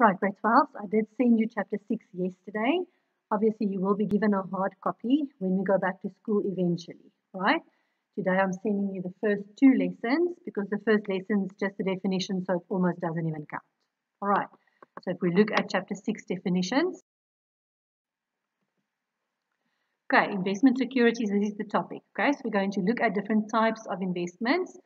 Right, grade 12, I did send you chapter 6 yesterday. Obviously, you will be given a hard copy when we go back to school eventually, right? Today I'm sending you the first two lessons because the first lesson is just the definition, so it almost doesn't even count. All right, so if we look at chapter 6 definitions. Okay, investment securities, this is the topic. Okay, so we're going to look at different types of investments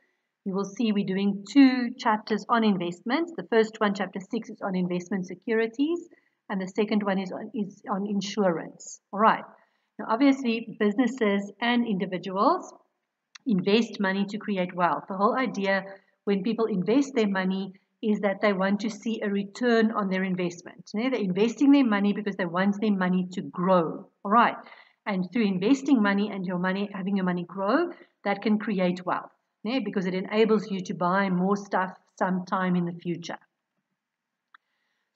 you will see we're doing two chapters on investments. The first one, chapter 6, is on investment securities, and the second one is on, is on insurance. All right. Now, obviously, businesses and individuals invest money to create wealth. The whole idea when people invest their money is that they want to see a return on their investment. They're investing their money because they want their money to grow. All right. And through investing money and your money, having your money grow, that can create wealth yeah, because it enables you to buy more stuff sometime in the future.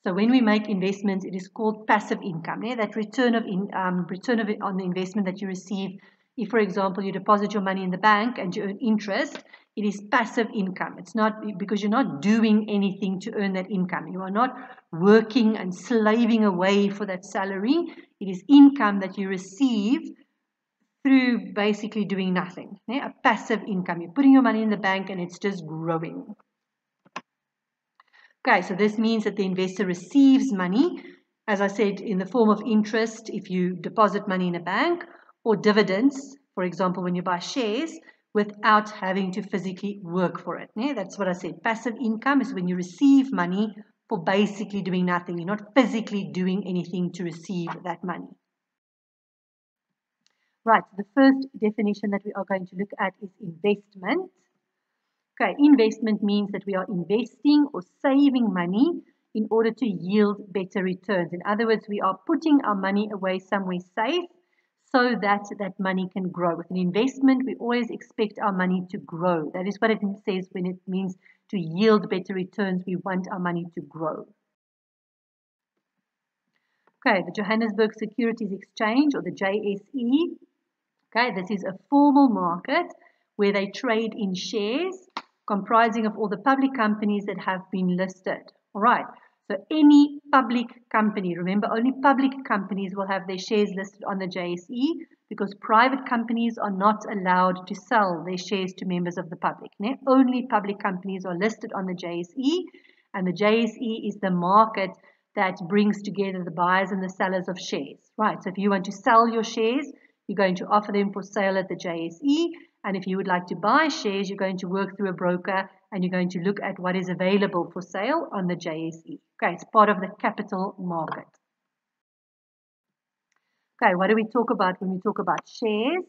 So when we make investments, it is called passive income. Yeah, that return of in, um, return of on the investment that you receive. If, for example, you deposit your money in the bank and you earn interest, it is passive income. It's not because you're not doing anything to earn that income. You are not working and slaving away for that salary. It is income that you receive through basically doing nothing. A passive income. You're putting your money in the bank and it's just growing. Okay, so this means that the investor receives money, as I said, in the form of interest if you deposit money in a bank, or dividends, for example, when you buy shares, without having to physically work for it. Yeah, that's what I said. Passive income is when you receive money for basically doing nothing. You're not physically doing anything to receive that money. Right, the first definition that we are going to look at is investment. Okay, investment means that we are investing or saving money in order to yield better returns. In other words, we are putting our money away somewhere safe so that that money can grow. With an investment, we always expect our money to grow. That is what it says when it means to yield better returns. We want our money to grow. Okay, the Johannesburg Securities Exchange or the JSE Okay, this is a formal market where they trade in shares comprising of all the public companies that have been listed. All right, so any public company, remember only public companies will have their shares listed on the JSE because private companies are not allowed to sell their shares to members of the public. Only public companies are listed on the JSE and the JSE is the market that brings together the buyers and the sellers of shares. Right, so if you want to sell your shares, you're going to offer them for sale at the JSE. And if you would like to buy shares, you're going to work through a broker and you're going to look at what is available for sale on the JSE. Okay, it's part of the capital market. Okay, what do we talk about when we talk about shares?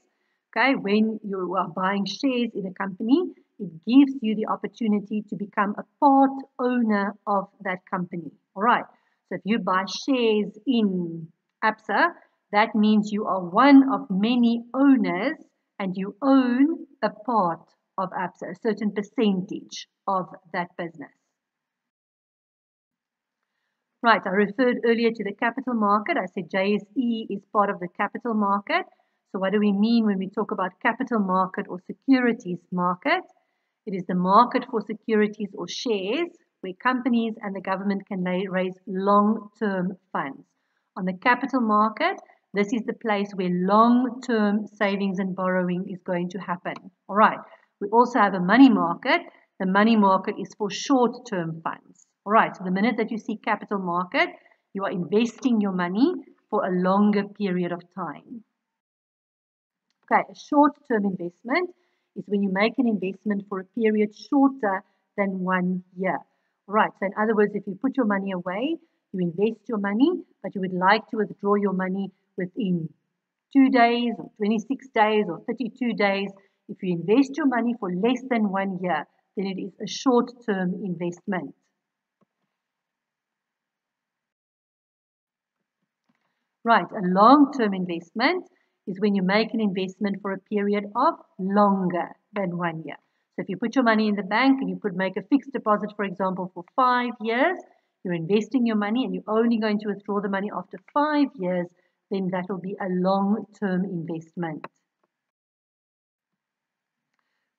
Okay, when you are buying shares in a company, it gives you the opportunity to become a part owner of that company. All right, so if you buy shares in ABSA, that means you are one of many owners and you own a part of ABSA, a certain percentage of that business. Right, I referred earlier to the capital market. I said JSE is part of the capital market. So what do we mean when we talk about capital market or securities market? It is the market for securities or shares where companies and the government can raise long-term funds. On the capital market, this is the place where long-term savings and borrowing is going to happen. All right. We also have a money market. The money market is for short-term funds. All right. So the minute that you see capital market, you are investing your money for a longer period of time. Okay, a short-term investment is when you make an investment for a period shorter than one year. All right. So in other words, if you put your money away, you invest your money, but you would like to withdraw your money within two days or 26 days or 32 days. If you invest your money for less than one year, then it is a short term investment. Right, a long term investment is when you make an investment for a period of longer than one year. So if you put your money in the bank and you could make a fixed deposit, for example, for five years, you're investing your money and you're only going to withdraw the money after five years, then that will be a long-term investment.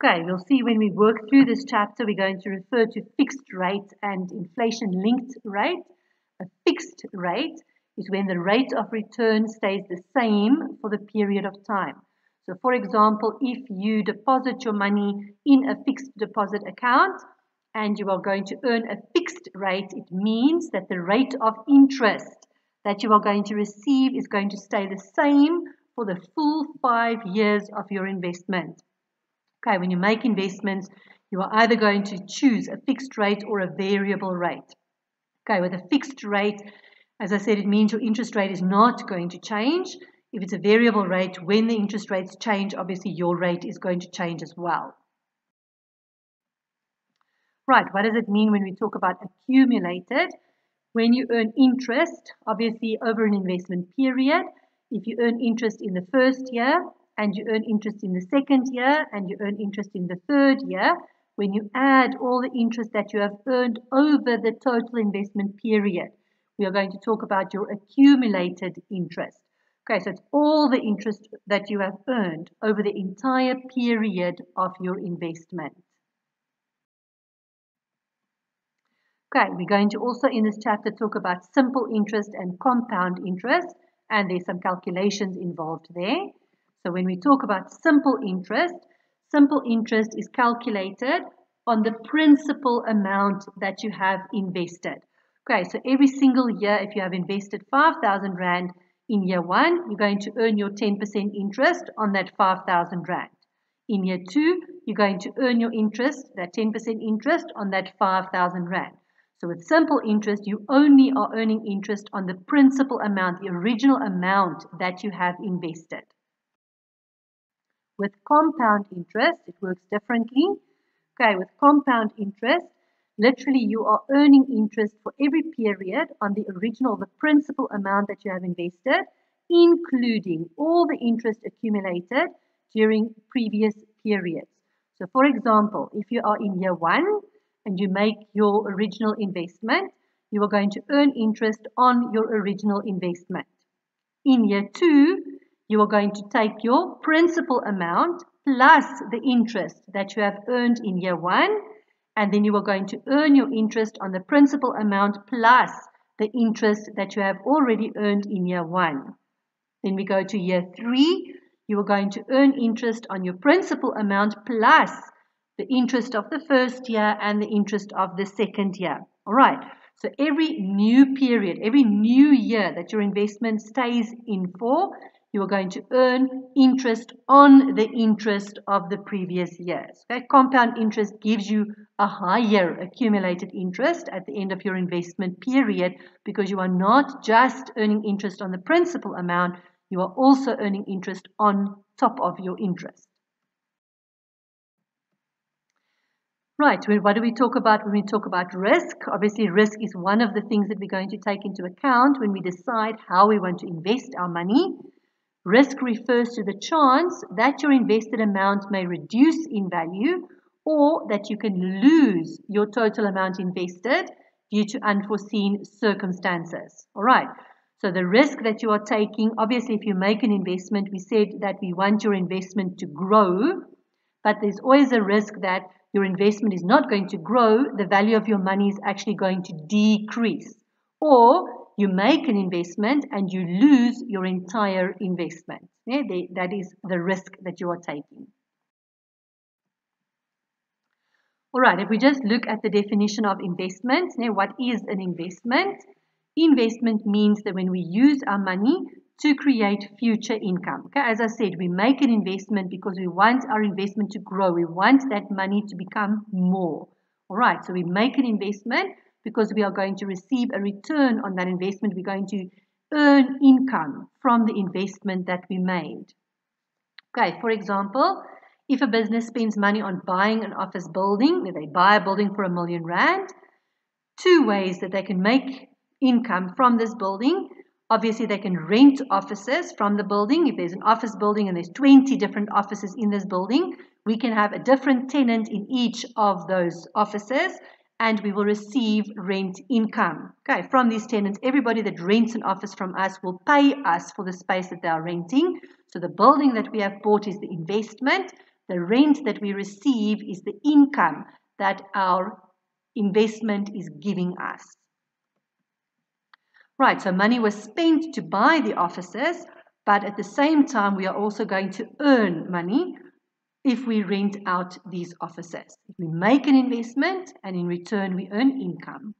Okay, we'll see when we work through this chapter, we're going to refer to fixed rate and inflation-linked rate. A fixed rate is when the rate of return stays the same for the period of time. So for example, if you deposit your money in a fixed deposit account and you are going to earn a fixed rate, it means that the rate of interest that you are going to receive is going to stay the same for the full five years of your investment. Okay, when you make investments, you are either going to choose a fixed rate or a variable rate. Okay, with a fixed rate, as I said, it means your interest rate is not going to change. If it's a variable rate, when the interest rates change, obviously your rate is going to change as well. Right, what does it mean when we talk about accumulated? When you earn interest, obviously over an investment period, if you earn interest in the first year and you earn interest in the second year and you earn interest in the third year, when you add all the interest that you have earned over the total investment period, we are going to talk about your accumulated interest. Okay, so it's all the interest that you have earned over the entire period of your investment. Okay, we're going to also in this chapter talk about simple interest and compound interest, and there's some calculations involved there. So when we talk about simple interest, simple interest is calculated on the principal amount that you have invested. Okay, so every single year, if you have invested 5,000 Rand in year one, you're going to earn your 10% interest on that 5,000 Rand. In year two, you're going to earn your interest, that 10% interest on that 5,000 Rand. So with simple interest, you only are earning interest on the principal amount, the original amount that you have invested. With compound interest, it works differently. Okay, with compound interest, literally you are earning interest for every period on the original, the principal amount that you have invested, including all the interest accumulated during previous periods. So for example, if you are in year one, and you make your original investment, you are going to earn interest on your original investment. In year two, you are going to take your principal amount plus the interest that you have earned in year one, and then you are going to earn your interest on the principal amount plus the interest that you have already earned in year one. Then we go to year three, you are going to earn interest on your principal amount plus the interest of the first year and the interest of the second year. All right. So every new period, every new year that your investment stays in for, you are going to earn interest on the interest of the previous years. Okay? Compound interest gives you a higher accumulated interest at the end of your investment period because you are not just earning interest on the principal amount, you are also earning interest on top of your interest. Right, what do we talk about when we talk about risk? Obviously, risk is one of the things that we're going to take into account when we decide how we want to invest our money. Risk refers to the chance that your invested amount may reduce in value or that you can lose your total amount invested due to unforeseen circumstances. All right. So the risk that you are taking, obviously, if you make an investment, we said that we want your investment to grow, but there's always a risk that your investment is not going to grow, the value of your money is actually going to decrease. Or you make an investment and you lose your entire investment. Yeah, that is the risk that you are taking. All right, if we just look at the definition of investment, yeah, what is an investment? Investment means that when we use our money to create future income. Okay, as I said, we make an investment because we want our investment to grow. We want that money to become more. All right, so we make an investment because we are going to receive a return on that investment. We're going to earn income from the investment that we made. Okay, for example, if a business spends money on buying an office building, they buy a building for a million rand, two ways that they can make income from this building Obviously, they can rent offices from the building. If there's an office building and there's 20 different offices in this building, we can have a different tenant in each of those offices and we will receive rent income. Okay, from these tenants, everybody that rents an office from us will pay us for the space that they are renting. So the building that we have bought is the investment. The rent that we receive is the income that our investment is giving us. Right, so money was spent to buy the offices, but at the same time, we are also going to earn money if we rent out these offices. We make an investment and in return we earn income.